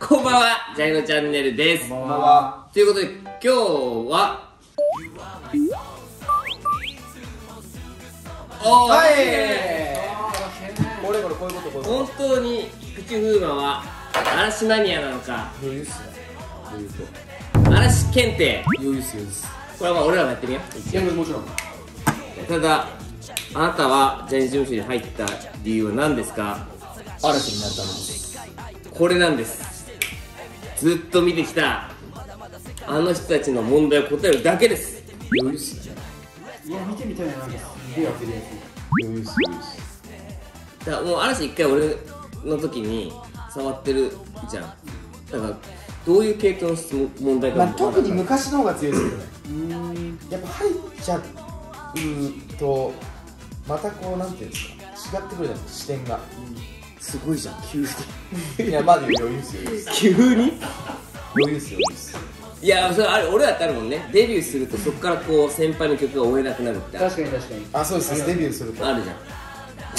こんばんは、ジャイロチャンネルです。こんばんは。ということで、今日は、おー、はい。これこれこういうことこういうこ本当に菊池風磨は嵐マニアなのか、と。余裕っすね。余裕と。嵐検定。余裕っす余裕っす。これはまあ俺らもやってみよいやもちろん。う。ただ、あなたはジャニーズ事務所に入った理由は何ですか？嵐になるためです。これなんですずっと見てきたあの人たちの問題を答えるだけです余裕っすね。いや見てみたいななんかすげえやってるや余裕っす余裕っす。だからもう嵐一回俺の時に触ってるじゃんだからどういう系統の質問問題かまあも特に昔の方が強いですけどね。やっぱ入っちゃうとまたこうなんていうんですか違ってくるじゃないですか視点が。すごいじゃん急に。いやまだ余裕っす余裕っす。急に？余裕っす余裕っす。いやそれあれ俺だってあるもんね。デビューするとそこからこう先輩の曲が追えなくなるって。確かに確かに。あそうですデビューすると。るじ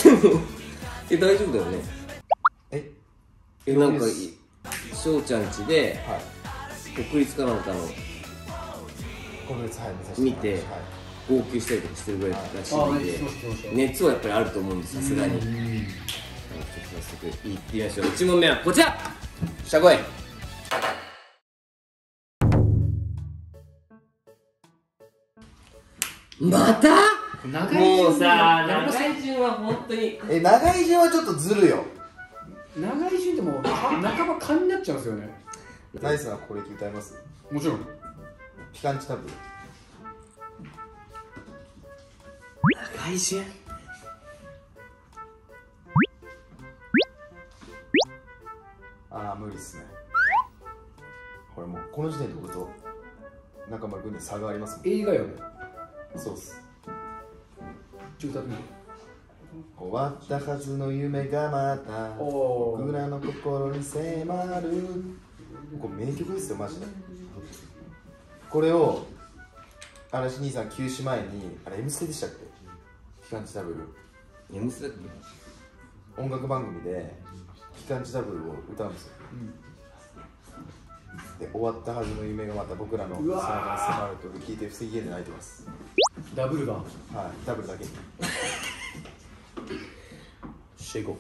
ゃん。でも え大丈夫だよね。え？えなんか翔ちゃん家ではい。国立かなんかの今月はい見て見もらい号泣したりとかしてるぐらいらしいああんで熱はやっぱりあると思うんですさすがに、早速いってみましょう1問目はこちら下声また長いもうさ長い順は本当にえ長い順はちょっとずるよ長い順ってもう半ば勘になっちゃうんですよねナイスなこれ歌いますもちろんピカンチタブ長い順無理っすね。これもうこの時点で僕と中村君に差がありますも映画よね。んそうっす。ちょっと歌ってみて。終わったはずの夢がまた僕らの心に迫る。これ名曲ですよマジで。これを嵐兄さん休止前にあれ M ステでしたっけ？ピカンチダブル。M スだっけ？音楽番組でピカンチダブルを歌うんですよ、で終わったはずの夢がまた僕らの背中ーに迫る曲聴いて不思議で泣いてます。ダブルがはいダブルだけ。シェイコ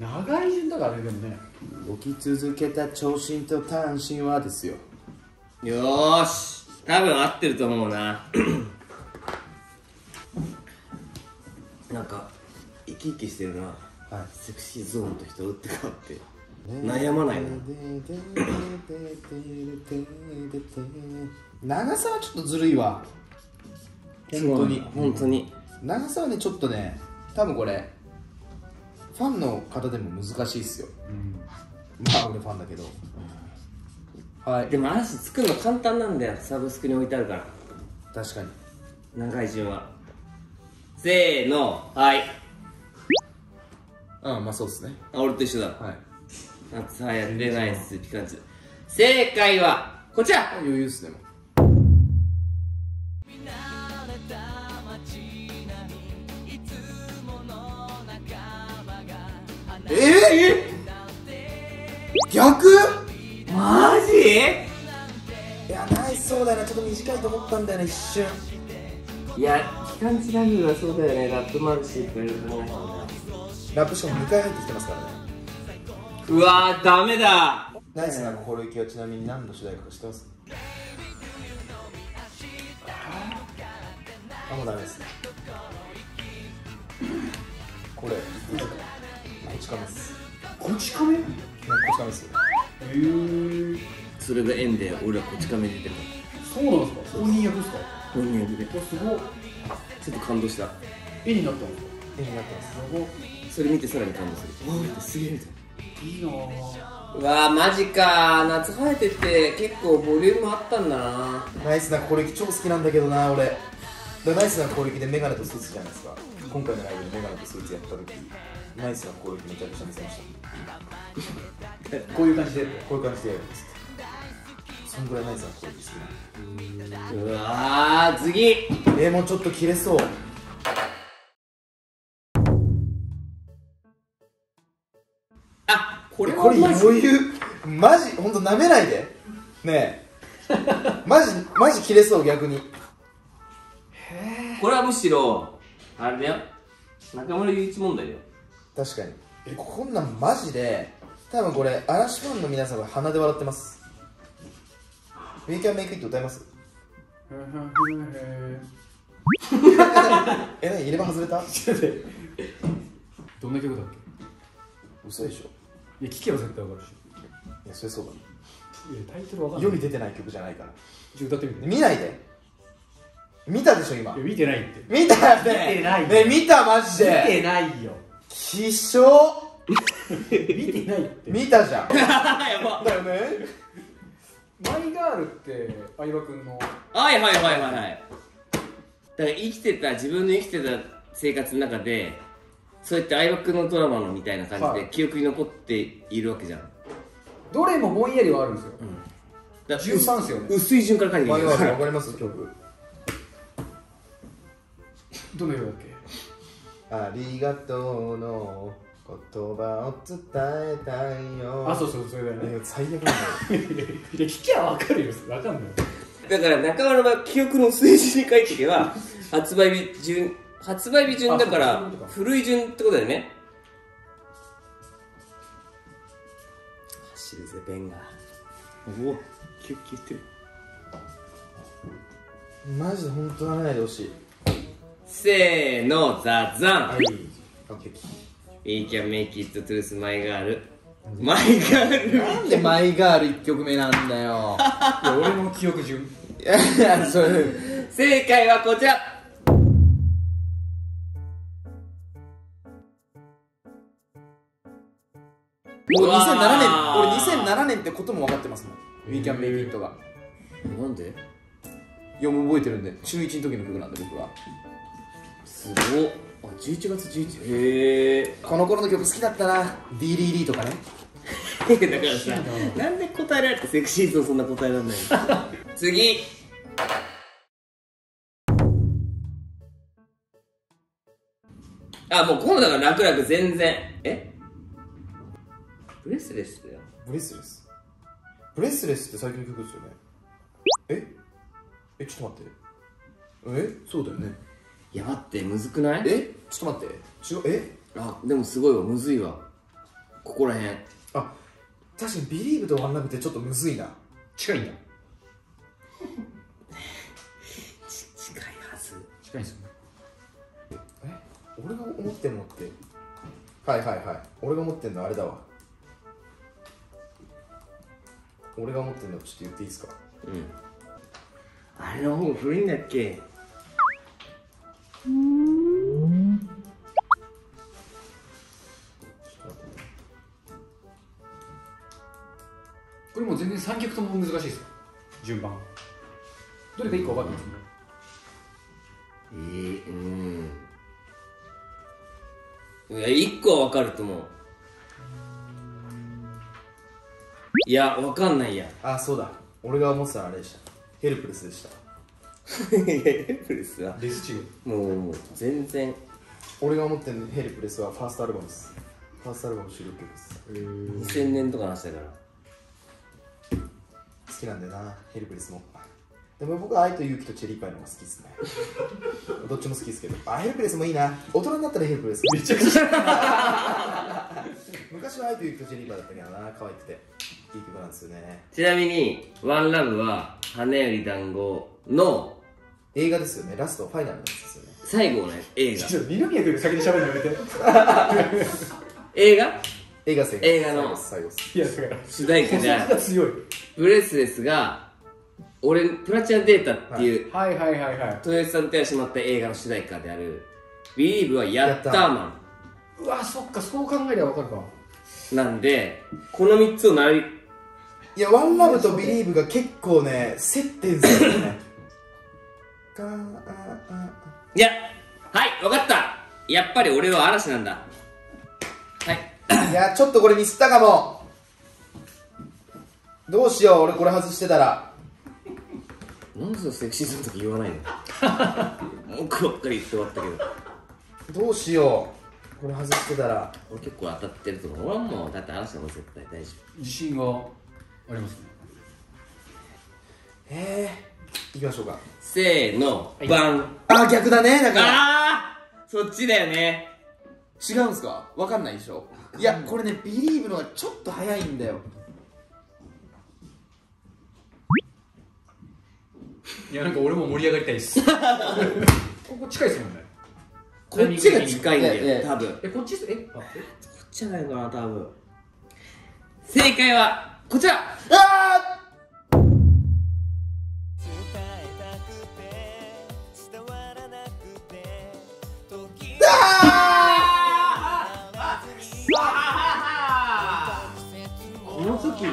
長い順だからねでもね。起き続けた長身と単身はですよ。よーし。多分合ってると思うな。なんか生き生きしてるなはい。セクシーゾーンと人打って変わって。悩まないな長さはちょっとずるいわ本当に本当に長さはねちょっとね多分これファンの方でも難しいっすよまあ俺ファンだけどはいでも嵐作るの簡単なんだよサブスクに置いてあるから確かに長い順はせーのはいうんまあそうっすね。あ俺と一緒だ。はい。夏はやってないっすピカンチ正解はこちら。余裕っすねええ逆？マジ？いやナイスそうだよなちょっと短いと思ったんだよね一瞬。いやピカンチラブルはそうだよね。ラップもあるしいろいろ考えたんだラップしかも2回入ってきてますからね。うわーダメだ。ナイスな心意気はちなみに何の主題歌か知ってます？あもうダメですこれ。こち亀です。こち亀？へねこち亀ですよ。えそれが縁で俺はこち亀出てるそうなんですか？本人役ですか？本人役で。わすごっ。ちょっと感動した。絵になったんですか？絵になってます。すごっそれ見てさらに感動する。わーすげえみたいな。いいなぁうわーマジか。夏生えてって結構ボリュームあったんだな。ナイスな心意気超好きなんだけどな俺。でナイスな心意気でメガネとスーツじゃないですか。今回のライブでメガネとスーツやった時。ナイスな心意気めちゃくちゃ見せましたこういう感じでこういう感じでやる。んですってそんぐらいナイスな心意気好きなうわー次。えー、もうちょっと切れそうこれはこれマジ。余裕。マジほんとなめないで。ねえ。マジマジ切れそう逆に。これはむしろあれだよ。中村雄一問題だよ。確かに。えこんなんマジで多分これ嵐ファンの皆さんが鼻で笑ってます「We Can Make It」歌います？え何？入れ歯外れた？どんな曲だっ嘘でしょ。けいや聞けば絶対わかるし。いやそれそうだいやタイトルわかんない。世に出てない曲じゃないから。ちょ歌ってみて。見ないで。見たでしょ今。いや見てないって。見たよね見てないね見たマジ見でてないよ。希少 見てないって。見たじゃん。やば。だよね。マイガールって相葉君の？はいはいはいはいはい。だから生きてた自分の生きてた生活の中でそうやって相葉君のドラマのみたいな感じはい。で記憶に残っているわけじゃん、どれもぼんやりはあるんですよ。だから順番っすよね。薄い順から書いてマイガールるわかります曲。どの曲だっありがとうの言葉を伝えたいよ。けあそうそうそれだよね。最悪なんだよ。いや聞きゃわかるよわかんない。だから中村の場合記憶の数字に書いていけば発売日順発売日順だかあら古い順ってことだよね。走るぜペンがおおキュッキュってる。マジで本当なめないでほしいせーのザザン。はい。We can make it truth my girl my girl なんでマイガール。1曲目なんだよいや俺の記憶順いやいやそれ正解はこちら俺2007年俺ー2007年ってことも分かってますもん「We Can Make It」が。なんで？いやもう覚えてるんで。中1の時の曲なんで僕は。すごっ。あ11月11へえこの頃の曲好きだったな。DDD とかね。だからさ なんで答えられてセクシーゾンそんな答えられないの？次。あもう今度だから楽々全然。え？ブレスレスだよ。ブレスレス？ブレスレスって最近の曲ですよね。え？えちょっと待って。え？そうだよね。いや待ってむずくない？え？ちょっと待って。違う？え？あでもすごいわ。むずいわ。ここらへん。あ確かに「Believe」と「OneLove」ってちょっとむずいな。近いんだ近いはず。近いんですよね。え？俺が思ってんのって。はいはいはい。俺が思ってんのあれだわ俺が思ってんのちょっと言っていいですか？うん。あれの方が古いんだっけ？これもう全然3曲とも難しいですよ。順番。どれか1個分かってますえー、うん。いや1個は分かると思ういや分かんないや。あそうだ。俺が思ってたのあれでした。ヘルプレスでした。ヘルプレスは？レスチグ。もう全然。俺が思ってるヘルプレスはファーストアルバムです。ファーストアルバム収録曲です。2000年とかの話だから。好きなんだよなヘルプレスも。でも僕は愛と勇気とチェリーパイの方が好きですね。どっちも好きですけど。あヘルプレスもいいな。大人になったらヘルプレスめちゃくちゃ 昔は愛と勇気とチェリーパイだったけどな可愛くていい曲なんですよね。ちなみに「ワンラブは花より団子の映画ですよね。ラストファイナルのやつですよね。最後の映画。ちょっと二宮君先に喋るのやめて。映画？映画戦映画の。最後です。いやだから主題歌じゃが強い。ブレスレスが俺プラチナデータっていう、はい。はいはいはい豊洲さんとやしまった映画の主題歌である「Believe」はヤッターマうわそっかそう考えれば分かるか。ンなんでこの3つを並びいや、ワンラブとビリーブが結構ね、接点するよね。か ああいやはい分かった。やっぱり俺は嵐なんだ。はい。あいや、ちょっとこれミスったかも。どうしよう、俺これ外してたら。なんでセクシーズの時言わないの？文句ばっかり言って終わったけど。どうしよこれ外してたら。俺結構当たってると思う。俺はもうだって嵐はもう絶対大丈自信があります。ねえー、いきましょうか。夫せーの。バン。あ逆だね。だから。あー。そっちだよね。違うんすか？わかんないでしょ？い。やこれねビリーブのがちょっと早いんだよ。いやなんか俺も盛り上がりたいです。ここ近いですもんね。こっちが近いんだよ多分。こっえこっちっす？えあえ？ちじゃないかな多分。正解はこちら。あこの時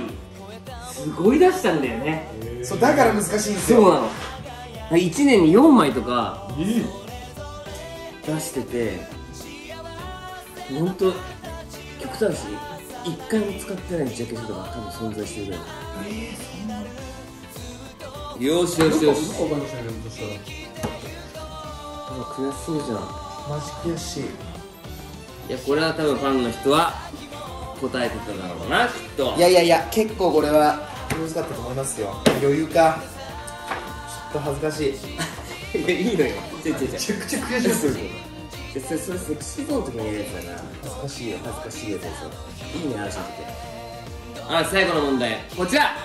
すごい出したんだよねそうだから難しいんですよそうなの1年に4枚とか出してて本当極端だし1回も使ってないジャケットとか多分存在してるぐらいよしよしよし。どこかんな悔しそうじゃん。マジ悔しい。いやこれは多分ファンの人は答えてただろうなきっと。いやいやいや結構これは難かったと思いますよ。余裕か。ちょっと恥ずかしい。いやいいのよ。違う違う違う。めちゃくちゃ悔しいですよでそれそれセクシーゾーンの時にやるやつだな。恥ずかしいよ。恥ずかしいやつ。ですよいいね話しててあ最後の問題。こちら。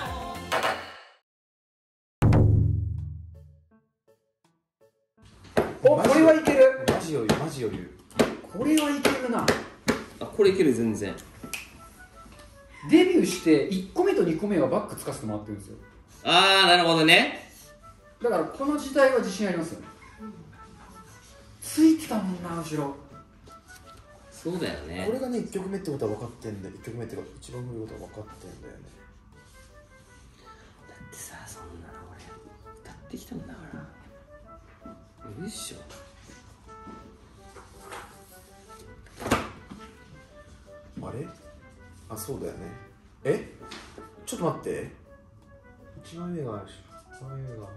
おこれはいける。マジ余裕マジ余裕これはいけるな。あこれいける全然。デビューして1個目と2個目はバックつかせてもらってるんですよ。ああなるほどね。だからこの時代は自信ありますよねついてたもんな後ろ。そうだよね。これがね1曲目ってことは分かってんだよ。1曲目っていうか一番古いことは分かってんだよね。だってさそんなの俺歌ってきたんだから。よいしょ。あれ？あそうだよね。え？ちょっと待って。一番上があるし一番上が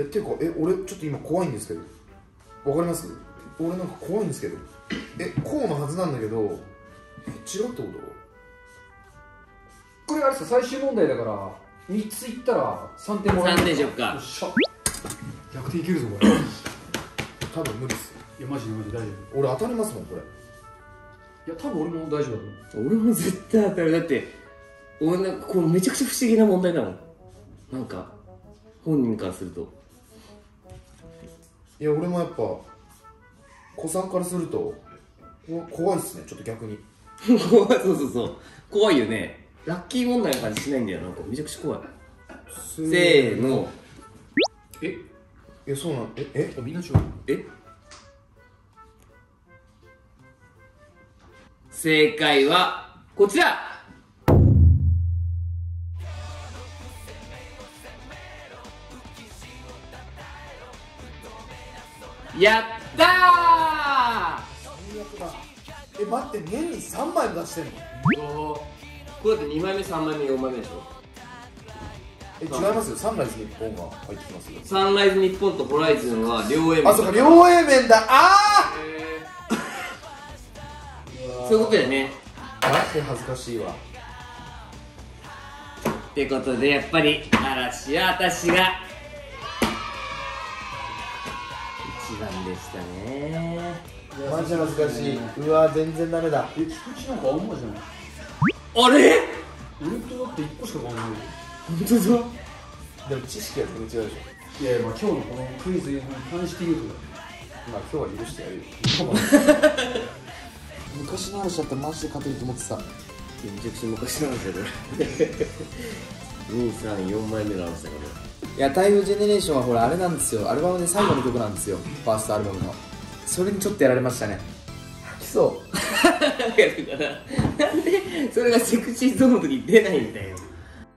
やっていうかえ俺ちょっと今怖いんですけど。わかります？俺なんか怖いんですけど。えこうのはずなんだけどえ違うってこと？これあれですよ最終問題だから3ついったら3点もらえる3点しよっか。よっしゃ。逆転いけるぞこれ。い多分無理っす。やマジでマジで大丈俺当たりますもんこれ。夫いや多分俺も大丈夫だと思う。俺も絶対当たる。だって俺なんかこうめちゃくちゃ不思議な問題だもん。なんか本人からするといや俺もやっぱ子さんからするとこ怖いっすねちょっと逆に。怖 いそうそうそう。怖いよね。ラッキー問題の感じしないんだよなんかめちゃくちゃ怖い。せーの。えいやそうなんええ？あみんな違うえ？正解はこちらやったえ待って年に3枚も出してんの？ーこれだって2枚目3枚目4枚目でしょ？え違いますよ。サンライズ日本が入ってきますよ。サンライズ日本とホライズンは両 A あそうか両 A 面だ。あそういうことだよね。ーマジで恥ずかしいわ。ってことでやっぱり嵐は私が番でしたね。マジ恥ずかしい。うわ全然ダメだ。え菊池なんかあんまじゃないあれ？俺とだって1個しか変わんないよ。本当だでも知識は全然違うでしょ。いやいやまあ今日のこのクイズに関して言うとまあ今日は許してやるよ。昔の話だったらマジで勝てると思ってた。めちゃくちゃ昔の話だこれ234枚目の話だかいや台風ジェネレーションはほらあれなんですよ。アルバムで最後の曲なんですよ。ファーストアルバムの。それにちょっとやられましたね。吐きそう。か らなんでそれがセクシーゾーンの時に出ないんだよ